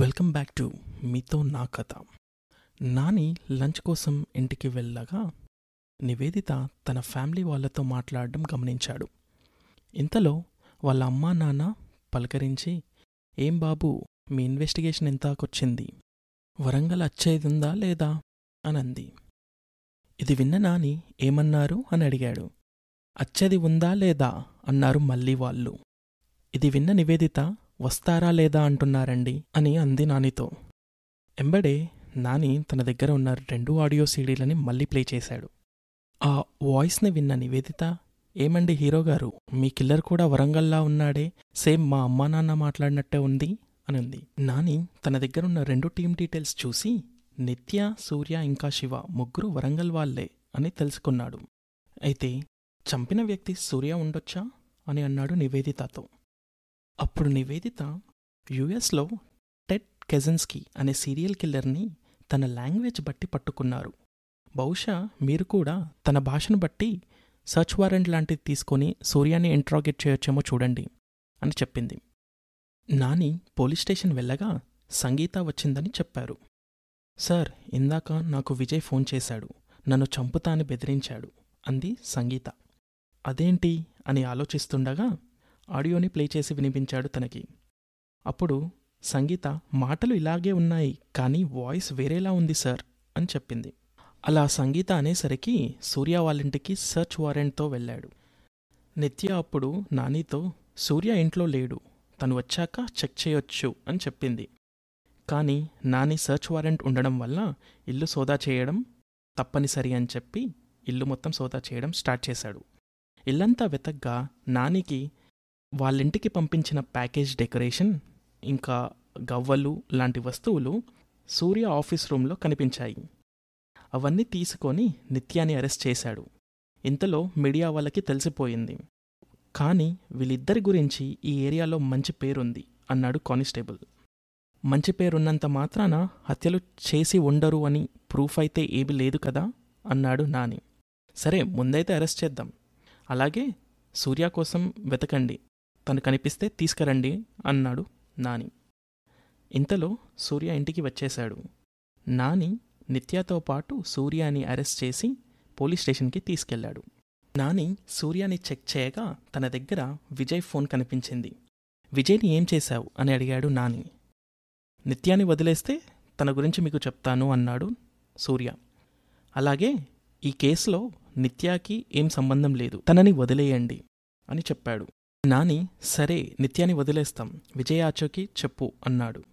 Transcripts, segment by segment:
Welcome back to మీతో నా కథ. నాని లంచ్ కోసం ఇంటికి వెళ్ళగా నివేదిత తన ఫ్యామిలీ వాళ్ళతో మాట్లాడడం గమనించాడు. ఇంతలో వాళ్ళ అమ్మా నాన్న పలకరించి ఏం బాబు మీ ఇన్వెస్టిగేషన్ ఎంతకొచ్చింది? వరంగల్ వచ్చేదుందా లేదా? అని అంది ఇది విన్న నాని ఏమన్నారు? అని అడిగాడు. అచ్చేది ఉందా లేదా? అన్నారు మళ్ళీ వాళ్ళు. ఇది విన్న నివేదిత వస్తారా లేదా అంటున్నారండి అని అంది నానితో. ఎంబడే నాని తన దగ్గర ఉన్న రెండు ఆడియో సీడీలని మళ్ళీ ప్లే చేశాడు. ఆ వాయిస్ని విన్న నివేదిత ఏమండి హీరో గారు మీ కిల్లర్ కూడా వరంగల్లా ఉన్నాడే సేమ్ మా అమ్మా నాన్న మాట్లాడినట్టే ఉంది అని ఉంది నాని తన దగ్గర ఉన్న రెండు టీమ్ డీటెయిల్స్ చూసి నిత్య సూర్య ఇంకా శివ ముగ్గురు వరంగల్ వాళ్ళే అని తెలుసుకున్నాడు. అయితే చంపిన వ్యక్తి సూర్య ఉండొచ్చా? అని అన్నాడు నివేదితతో. అప్పుడు నివేదిత యుఎస్లో టెడ్ కెజన్స్కీ అనే సీరియల్ కిల్లర్ని తన లాంగ్వేజ్ బట్టి పట్టుకున్నారు. బహుశా మీరు కూడా తన భాషను బట్టి సర్చ్ వారెంట్ లాంటిది తీసుకొని సూర్యాని ఇంట్రాగేట్ చేయొచ్చేమో చూడండి అని చెప్పింది. నాని పోలీస్ స్టేషన్ వెళ్ళగా సంగీత వచ్చిందని చెప్పారు. సార్ ఇందాక నాకు విజయ్ ఫోన్ చేశాడు. నన్ను చంపుతా అని బెదిరించాడు అంది సంగీత. అదేంటి? అని ఆలోచిస్తుండగా ఆడియోని ప్లే చేసి వినిపించాడు తనకి. అప్పుడు సంగీత మాటలు ఇలాగే ఉన్నాయి కానీ వాయిస్ వేరేలా ఉంది సార్ అని చెప్పింది. అలా సంగీత అనేసరికి సూర్య వాళ్ళింటికి సర్చ్ వారెంట్తో వెళ్ళాడు. నిత్య అప్పుడు నానితో సూర్య ఇంట్లో లేడు తను వచ్చాక చెక్ చేయొచ్చు అని చెప్పింది. కానీ నాని సర్చ్ వారెంట్ ఉండడం వల్ల ఇల్లు సోదా చేయడం తప్పనిసరి అని చెప్పి ఇల్లు మొత్తం సోదా చేయడం స్టార్ట్ చేశాడు. ఇల్లంతా వెతగ్గా నానికి వాళ్ళింటికి పంపించిన ప్యాకేజ్ డెకరేషన్ ఇంకా గవ్వలు లాంటి వస్తువులు సూర్య ఆఫీస్ రూమ్లో కనిపించాయి. అవన్నీ తీసుకొని నిత్యాన్ని అరెస్ట్ చేశాడు. ఇంతలో మీడియా వాళ్ళకి తెలిసిపోయింది. కానీ వీళ్ళిద్దరి గురించి ఈ ఏరియాలో మంచి పేరుంది అన్నాడు కానిస్టేబుల్. మంచి పేరున్నంత మాత్రాన హత్యలు చేసి ఉండరు అని ప్రూఫ్ అయితే ఏమీ లేదు కదా అన్నాడు నాని. సరే ముందైతే అరెస్ట్ చేద్దాం. అలాగే సూర్య కోసం వెతకండి. తను కనిపిస్తే తీసుకురండి అన్నాడు నాని. ఇంతలో సూర్య ఇంటికి వచ్చేశాడు. నాని నిత్యతో పాటు సూర్యాని అరెస్ట్ చేసి పోలీస్ స్టేషన్కి తీసుకెళ్ళాడు నాని సూర్యాని చెక్ చేయగా తన దగ్గర విజయ్ ఫోన్ కనిపించింది. విజయ్ని ఏం చేశావు? అని అడిగాడు నాని. నిత్యాన్ని వదిలేస్తే తన గురించి మీకు చెప్తాను అన్నాడు సూర్య. అలాగే ఈ కేసులో నిత్యాకి ఏం సంబంధం లేదు తనని వదిలేయండి అని చెప్పాడు. నాని సరే నిత్యాన్ని వదిలేస్తాం. విజయ్ ఆచోకి చెప్పు అన్నాడు.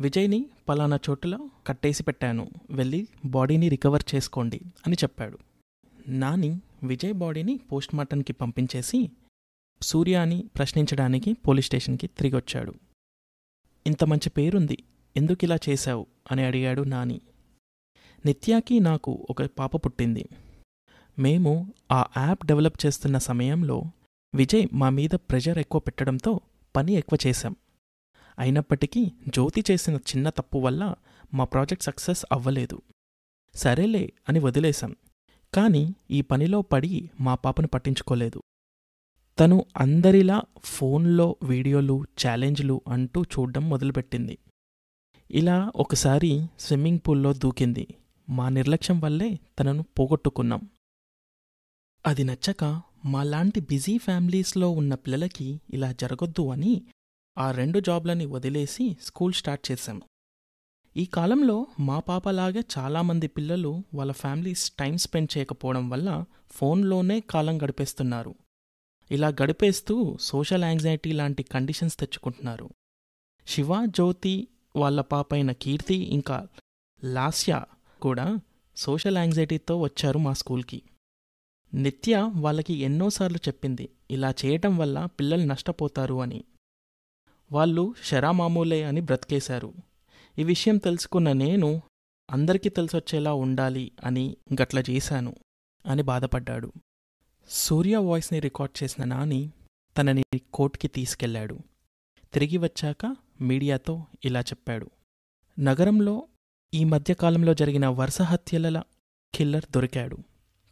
విజయ్ని పలానా చోటులో కట్టేసి పెట్టాను. వెళ్ళి బాడీని రికవర్ చేసుకోండి అని చెప్పాడు. నాని విజయ్ బాడీని పోస్ట్ మార్టంకి పంపించేసి సూర్యాని ప్రశ్నించడానికి పోలీస్ స్టేషన్కి తిరిగొచ్చాడు. ఇంత మంచి పేరుంది. ఎందుకు ఇలా చేశావు? అని అడిగాడు నాని. నిత్యాకి నాకు ఒక పాప పుట్టింది. మేము ఆ యాప్ డెవలప్ చేస్తున్న సమయంలో విజయ్ మా మీద ప్రెషర్ ఎక్కువ పెట్టడంతో పని ఎక్కువ చేశాం. అయినప్పటికీ జ్యోతి చేసిన చిన్న తప్పు వల్ల మా ప్రాజెక్ట్ సక్సెస్ అవ్వలేదు. సరేలే అని వదిలేశాం. కానీ ఈ పనిలో పడి మా పాపను పట్టించుకోలేదు. తను అందరిలా ఫోన్లో వీడియోలు ఛాలెంజ్లు అంటూ చూడడం మొదలుపెట్టింది. ఇలా ఒకసారి స్విమ్మింగ్ పూల్లో దూకింది. మా నిర్లక్ష్యం వల్లే తనను పోగొట్టుకున్నాం. అది నచ్చక మాలాంటి బిజీ ఫ్యామిలీస్లో ఉన్న పిల్లలకి ఇలా జరగొద్దు అని ఆ రెండు జాబ్లని వదిలేసి స్కూల్ స్టార్ట్ చేశాం. ఈ కాలంలో మా పాపలాగే చాలామంది పిల్లలు వాళ్ళ ఫ్యామిలీస్ టైం స్పెండ్ చేయకపోవడం వల్ల ఫోన్లోనే కాలం గడిపేస్తున్నారు. ఇలా గడిపేస్తూ సోషల్ యాంగ్జైటీ లాంటి కండిషన్స్ తెచ్చుకుంటున్నారు. శివ జ్యోతి వాళ్ళ పాపైన కీర్తి ఇంకా లాస్య కూడా సోషల్ యాంగ్జైటీతో వచ్చారు మా స్కూల్కి. నిత్య వాళ్ళకి ఎన్నోసార్లు చెప్పింది ఇలా చేయటం వల్ల పిల్లలు నష్టపోతారు అని. వాళ్ళు శరామామూలే అని బ్రతికేశారు. ఈ విషయం తెలుసుకున్న నేను అందరికీ తెలిసొచ్చేలా ఉండాలి అని గట్ల చేశాను అని బాధపడ్డాడు. సూర్య వాయిస్ని రికార్డ్ చేసిన నాని తనని కోర్టుకి తీసుకెళ్ళాడు తిరిగి వచ్చాక మీడియాతో ఇలా చెప్పాడు. నగరంలో ఈ మధ్యకాలంలో జరిగిన వరుస హత్యల కిల్లర్ దొరికాడు.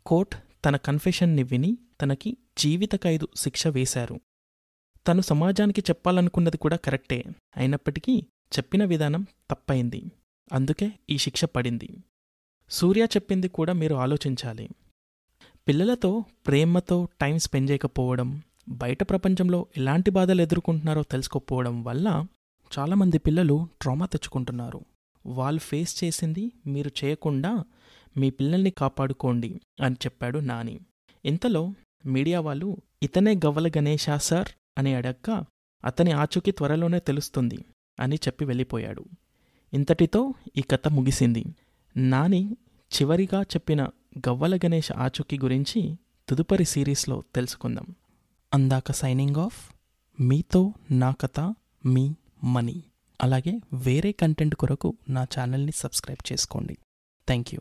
కోర్ట్ తన కన్ఫెషన్ని విని తనకి జీవిత ఖైదు శిక్ష వేశారు. తను సమాజానికి చెప్పాలనుకున్నది కూడా కరెక్టే. అయినప్పటికీ చెప్పిన విధానం తప్పైంది. అందుకే ఈ శిక్ష పడింది. సూర్య చెప్పింది కూడా మీరు ఆలోచించాలి. పిల్లలతో ప్రేమతో టైం స్పెండ్ చేయకపోవడం బయట ప్రపంచంలో ఎలాంటి బాధలు ఎదుర్కొంటున్నారో తెలుసుకోకపోవడం వల్ల చాలామంది పిల్లలు ట్రామా తెచ్చుకుంటున్నారు. వాళ్ళు ఫేస్ చేసింది మీరు చేయకుండా మీ పిల్లల్ని కాపాడుకోండి అని చెప్పాడు నాని. ఇంతలో మీడియా వాళ్ళు ఇతనే గవ్వల గణేశా సార్? అని అడగ్గా అతని ఆచూకీ త్వరలోనే తెలుస్తుంది అని చెప్పి వెళ్ళిపోయాడు. ఇంతటితో ఈ కథ ముగిసింది. నాని చివరిగా చెప్పిన గవ్వల గణేష్ ఆచూకీ గురించి తదుపరి సిరీస్లో తెలుసుకుందాం. అందాక సైనింగ్ ఆఫ్ మీతో నా కథ మీ మనీ. అలాగే వేరే కంటెంట్ కొరకు నా ఛానల్ని సబ్స్క్రైబ్ చేసుకోండి. Thank you.